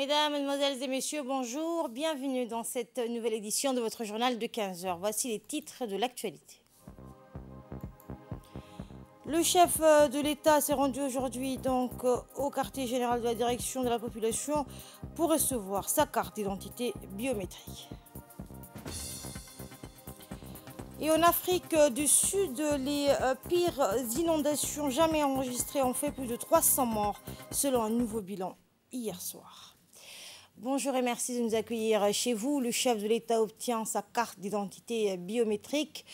Mesdames, Mesdemoiselles et Messieurs, bonjour. Bienvenue dans cette nouvelle édition de votre journal de 15h. Voici les titres de l'actualité. Le chef de l'État s'est rendu aujourd'hui donc au quartier général de la direction de la population pour recevoir sa carte d'identité biométrique. Et en Afrique du Sud, les euh, pires inondations jamais enregistrées ont fait plus de 300 morts selon un nouveau bilan hier soir. Bonjour et merci de nous accueillir chez vous. Le chef de l'État obtient sa carte d'identité biométrique.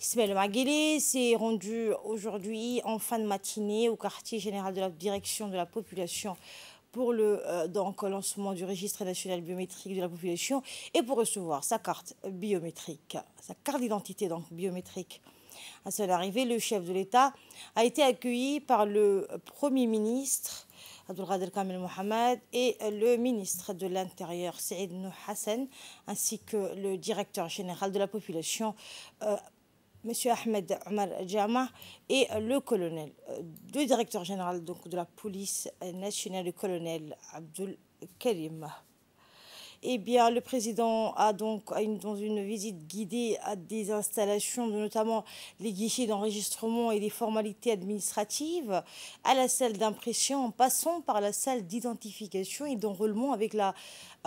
Ismaël Maguélé s'est rendu aujourd'hui en fin de matinée au quartier général de la direction de la population pour le euh, donc, lancement du registre national biométrique de la population et pour recevoir sa carte biométrique, sa carte d'identité donc biométrique. À son arrivée, le chef de l'État a été accueilli par le Premier ministre Abdelkader Kamel Mohamed et le ministre de l'Intérieur Saïd Nou Hassan ainsi que le directeur général de la population euh, M. Ahmed Omar Djama et le colonel, euh, le directeur général donc, de la police nationale, le colonel Abdul Karim. Eh bien, le président a donc, dans une visite guidée à des installations, notamment les guichets d'enregistrement et les formalités administratives, à la salle d'impression, en passant par la salle d'identification et d'enrôlement avec la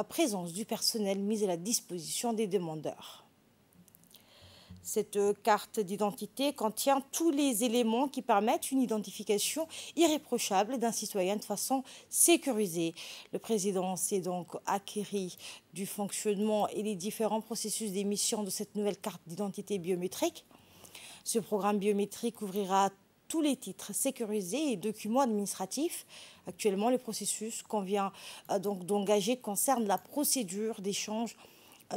présence du personnel mis à la disposition des demandeurs. Cette euh, carte d'identité contient tous les éléments qui permettent une identification irréprochable d'un citoyen de façon sécurisée. Le président s'est donc acquéri du fonctionnement et les différents processus d'émission de cette nouvelle carte d'identité biométrique. Ce programme biométrique ouvrira tous les titres sécurisés et documents administratifs. Actuellement, le processus qu'on vient euh, donc d'engager concerne la procédure d'échange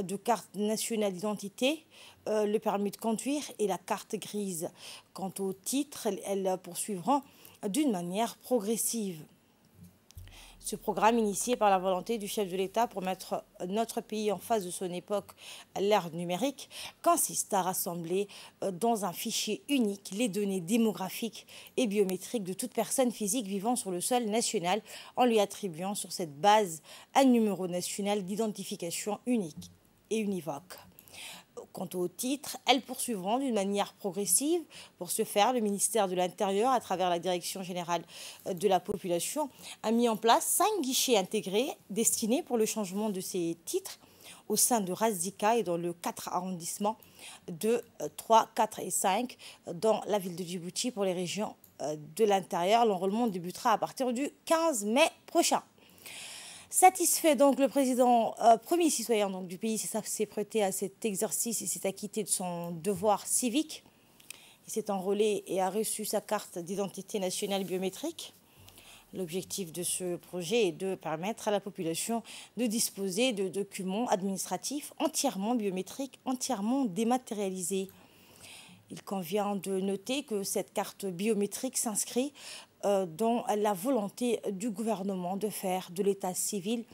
de carte nationale d'identité, euh, le permis de conduire et la carte grise. Quant aux titres, elles, poursuivront d'une manière progressive. Ce programme, initié par la volonté du chef de l'État pour mettre notre pays en face de son époque, l'ère numérique, consiste à rassembler euh, dans un fichier unique les données démographiques et biométriques de toute personne physique vivant sur le sol national en lui attribuant sur cette base un numéro national d'identification unique et univoque. Quant au titre, elles poursuivront d'une manière progressive. Pour ce faire, le ministère de l'Intérieur, à travers la Direction générale de la population, a mis en place cinq guichets intégrés destinés pour le changement de ces titres au sein de Razika et dans le 4 arrondissement de 3, 4 et 5 dans la ville de Djibouti pour les régions euh, de l'intérieur. L'enrôlement débutera à partir du 15 mai prochain. Satisfait donc le président, euh, premier citoyen donc, du pays, s'est prêté à cet exercice et s'est acquitté de son devoir civique. Il s'est enrôlé et a reçu sa carte d'identité nationale biométrique. L'objectif de ce projet est de permettre à la population de disposer de documents administratifs entièrement biométriques, entièrement dématérialisés. Il convient de noter que cette carte biométrique s'inscrit dans la volonté du gouvernement de faire de l'état civil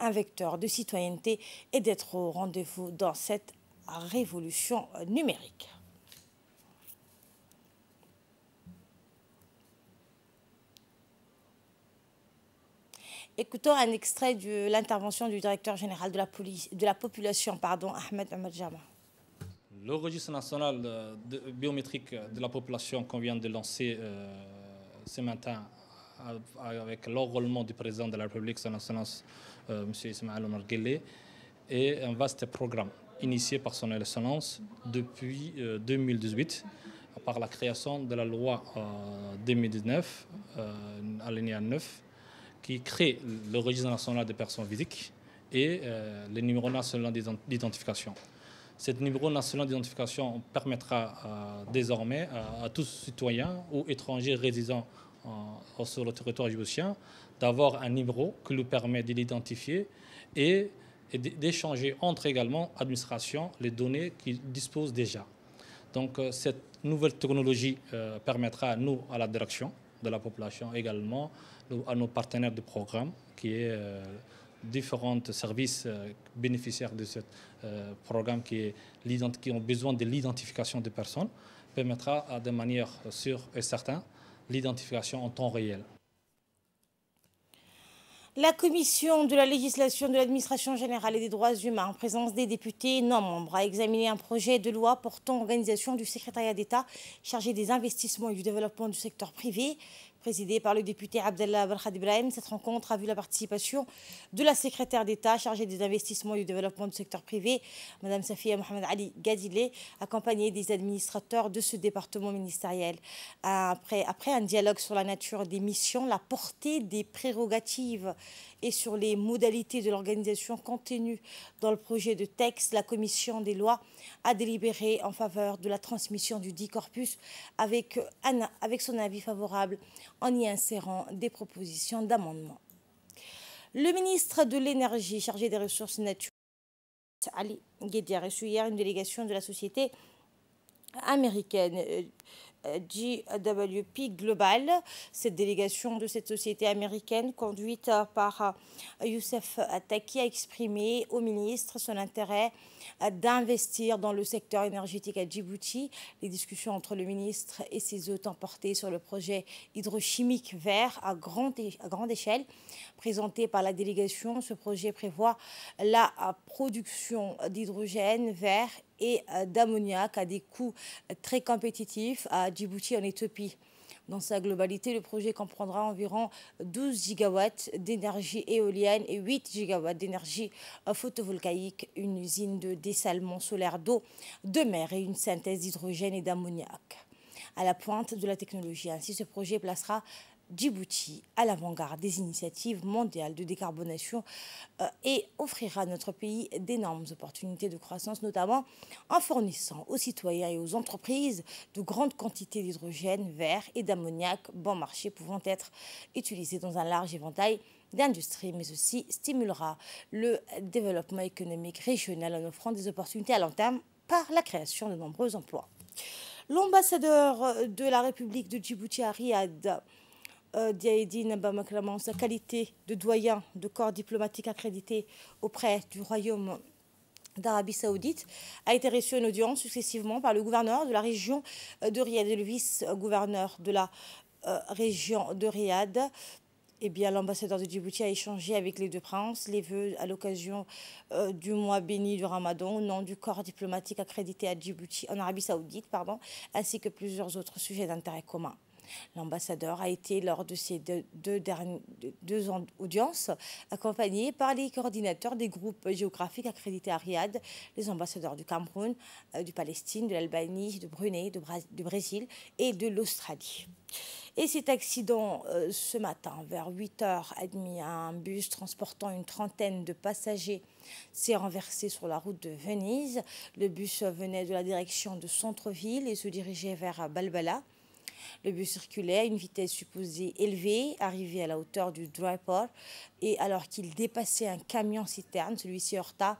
un vecteur de citoyenneté et d'être au rendez-vous dans cette révolution numérique. Écoutons un extrait de l'intervention du directeur général de la, police, de la population, pardon, Ahmed Ahmadjama. Le registre national biométrique de la population qu'on vient de lancer euh, ce matin avec l'enrôlement du président de la République, son Excellence euh, M. Ismaël Omar et un vaste programme initié par son Excellence depuis 2018 euh, par la création de la loi 2019, alinéa 9, qui crée le registre national des personnes physiques et les numéros nationaux d'identification. Cette numéro national d'identification permettra euh, désormais à, tous citoyens ou étrangers résidant sur le territoire djiboutien d'avoir un numéro qui lui permet de l'identifier et, d'échanger entre également administration les données qu'il dispose déjà. Donc euh, cette nouvelle technologie euh, permettra à nous, à la direction de la population également, à nos partenaires de programme, qui est différents services euh, bénéficiaires de ce euh, programme qui, ont besoin de l'identification des personnes permettra de manière sûre et certaine l'identification en temps réel. La commission de la législation de l'administration générale et des droits humains, en présence des députés non membres, a examiné un projet de loi portant organisation du secrétariat d'État chargé des investissements et du développement du secteur privé présidée par le député Abdallah Barkhad Ibrahim. Cette rencontre a vu la participation de la secrétaire d'État chargée des investissements et du développement du secteur privé, Mme Safia Mohamed Ali Gadile, accompagnée des administrateurs de ce département ministériel. Après, un dialogue sur la nature des missions, la portée des prérogatives et sur les modalités de l'organisation contenues dans le projet de texte, la commission des lois a délibéré en faveur de la transmission du dit corpus avec son avis favorable en y insérant des propositions d'amendement. Le ministre de l'Énergie chargé des ressources naturelles, Ali Guedi, a reçu hier une délégation de la société américaine euh, GWP Global. Cette délégation de cette société américaine, conduite par Youssef Attaki, a exprimé au ministre son intérêt d'investir dans le secteur énergétique à Djibouti. Les discussions entre le ministre et ses hôtes ont porté sur le projet hydrochimique vert à grande, à grande échelle. Présenté par la délégation, ce projet prévoit la production d'hydrogène vert et d'ammoniac à des coûts très compétitifs à Djibouti en Éthiopie. Dans sa globalité, le projet comprendra environ 12 gigawatts d'énergie éolienne et 8 gigawatts d'énergie photovoltaïque, une usine de dessalement solaire d'eau de mer et une synthèse d'hydrogène et d'ammoniac. À la pointe de la technologie, ainsi ce projet placera Djibouti à l'avant-garde des initiatives mondiales de décarbonation euh, et offrira à notre pays d'énormes opportunités de croissance, notamment en fournissant aux citoyens et aux entreprises de grandes quantités d'hydrogène vert et d'ammoniac bon marché pouvant être utilisés dans un large éventail d'industries, mais aussi stimulera le développement économique régional en offrant des opportunités à long terme par la création de nombreux emplois. L'ambassadeur de la République de Djibouti à Riyad euh, Diaedine Bamaklaman, sa qualité de doyen de corps diplomatique accrédité auprès du Royaume d'Arabie Saoudite, a été reçu en audience successivement par le gouverneur de la région euh, de Riyad et le vice-gouverneur de la euh, région de Riyad. Eh bien, l'ambassadeur de Djibouti a échangé avec les deux princes les vœux à l'occasion du mois béni du Ramadan au nom du corps diplomatique accrédité à Djibouti, en Arabie Saoudite, pardon, ainsi que plusieurs autres sujets d'intérêt commun. L'ambassadeur a été, lors de ces deux, audiences, accompagné par les coordinateurs des groupes géographiques accrédités à Riyad, les ambassadeurs du Cameroun, euh, du Palestine, de l'Albanie, de Brunei, du Brésil et de l'Australie. Et cet accident, euh, ce matin, vers 8h30, un bus transportant une trentaine de passagers s'est renversé sur la route de Venise. Le bus venait de la direction de centre-ville et se dirigeait vers Balbala. Le bus circulait à une vitesse supposée élevée, arrivé à la hauteur du dry-port, et alors qu'il dépassait un camion-citerne, celui-ci heurta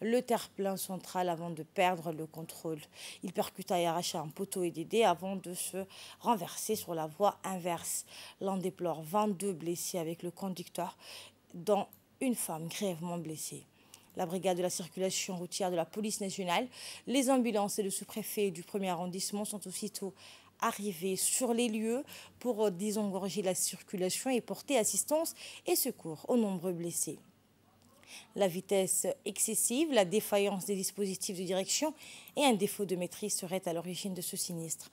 le terre-plein central avant de perdre le contrôle. Il percuta et arracha un poteau et des dés avant de se renverser sur la voie inverse. L'on déplore 22 blessés avec le conducteur, dont une femme grièvement blessée la brigade de la circulation routière de la police nationale, les ambulances et le sous-préfet du premier arrondissement sont aussitôt arriver sur les lieux pour désengorger la circulation et porter assistance et secours aux nombreux blessés. La vitesse excessive, la défaillance des dispositifs de direction et un défaut de maîtrise seraient à l'origine de ce sinistre.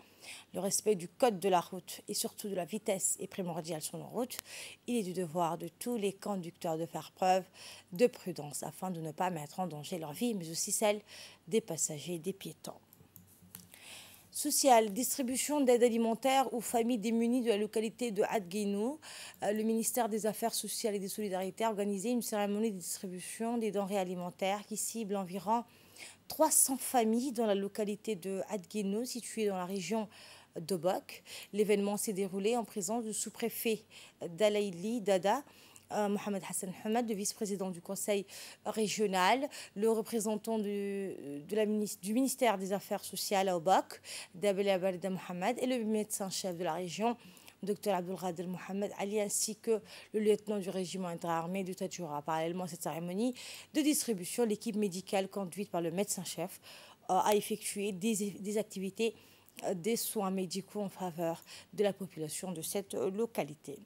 Le respect du code de la route et surtout de la vitesse est primordial sur nos routes. Il est du devoir de tous les conducteurs de faire preuve de prudence afin de ne pas mettre en danger leur vie, mais aussi celle des passagers et des piétons sociale, distribution d'aide alimentaire aux familles démunies de la localité de Hadguinou. Euh, le ministère des Affaires sociales et des Solidarités a organisé une cérémonie de distribution des denrées alimentaires qui cible environ 300 familles dans la localité de Hadguinou, située dans la région d'Obok. L'événement s'est déroulé en présence du sous-préfet d'Alaïli Dada, Mohamed Hassan Hamad, le vice-président du Conseil régional, le représentant du, ministère des Affaires sociales à Obak, Dabel Abarda Mohamed, et le médecin-chef de la région, Dr Abdul Mohamed Ali, ainsi que le lieutenant du régiment interarmé du Tadjoura. Parallèlement à cette cérémonie de distribution, l'équipe médicale conduite par le médecin-chef euh, a effectué des, des activités euh, des soins médicaux en faveur de la population de cette localité.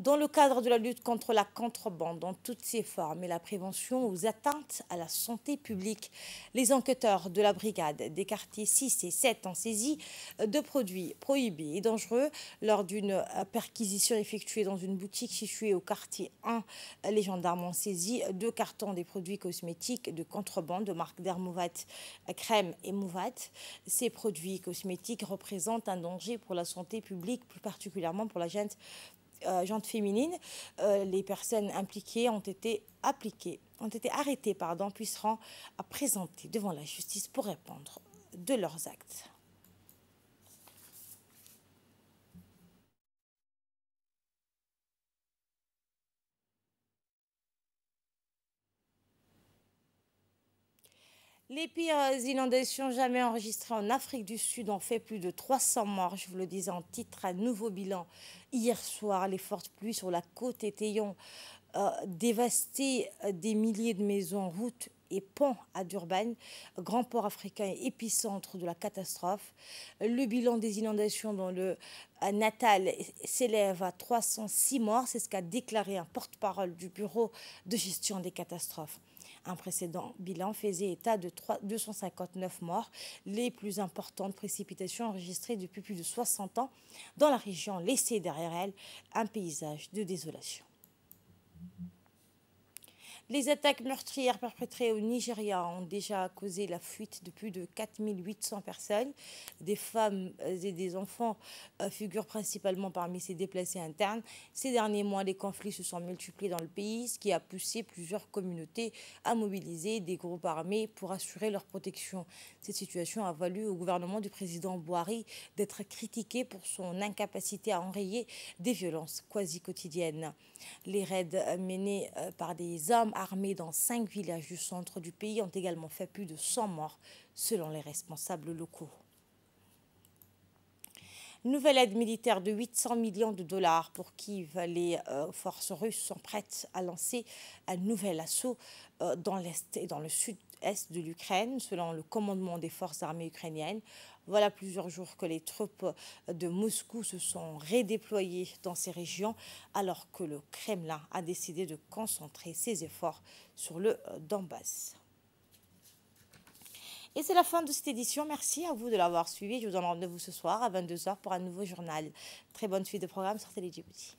Dans le cadre de la lutte contre la contrebande dans toutes ses formes et la prévention aux atteintes à la santé publique. Les enquêteurs de la brigade des quartiers 6 et 7 ont saisi de produits prohibés et dangereux lors d'une perquisition effectuée dans une boutique située au quartier 1. Les gendarmes ont saisi deux cartons des produits cosmétiques de contrebande de marque Dermovat Crème et Mouvat. Ces produits cosmétiques représentent un danger pour la santé publique, plus particulièrement pour la gente euh, féminine, euh, les personnes impliquées ont été appliquées, ont été arrêtées, pardon, puis seront à présenter devant la justice pour répondre de leurs actes. Les pires inondations jamais enregistrées en Afrique du Sud ont fait plus de 300 morts. Je vous le disais en titre, un nouveau bilan. Hier soir, les fortes pluies sur la côte étayon euh, dévasté euh, des milliers de maisons, routes et ponts à Durban, grand port africain épicentre de la catastrophe. Le bilan des inondations dans le euh, Natal s'élève à 306 morts, c'est ce qu'a déclaré un porte-parole du Bureau de gestion des catastrophes. Un précédent bilan faisait état de 259 morts, les plus importantes précipitations enregistrées depuis plus de 60 ans dans la région, laissée derrière elle un paysage de désolation. Les attaques meurtrières perpétrées au Nigeria ont déjà causé la fuite de plus de 4800 personnes. Des femmes et des enfants euh, figurent principalement parmi ces déplacés internes. Ces derniers mois, les conflits se sont multipliés dans le pays, ce qui a poussé plusieurs communautés à mobiliser des groupes armés pour assurer leur protection. Cette situation a valu au gouvernement du président Bouhari d'être critiqué pour son incapacité à enrayer des violences quasi quotidiennes. Les raids menés euh, par des hommes armés dans cinq villages du centre du pays ont également fait plus de 100 morts, selon les responsables locaux. Nouvelle aide militaire de 800 millions de dollars pour Kiev. Les euh, forces russes sont prêtes à lancer un nouvel assaut euh, dans l'Est et dans le sud-est de l'Ukraine, selon le commandement des forces armées ukrainiennes. Voilà plusieurs jours que les troupes de Moscou se sont redéployées dans ces régions, alors que le Kremlin a décidé de concentrer ses efforts sur le Donbass. Et c'est la fin de cette édition. Merci à vous de l'avoir suivi. Je vous donne rendez-vous ce soir à 22h pour un nouveau journal. Très bonne suite de programme sur Télé Djibouti.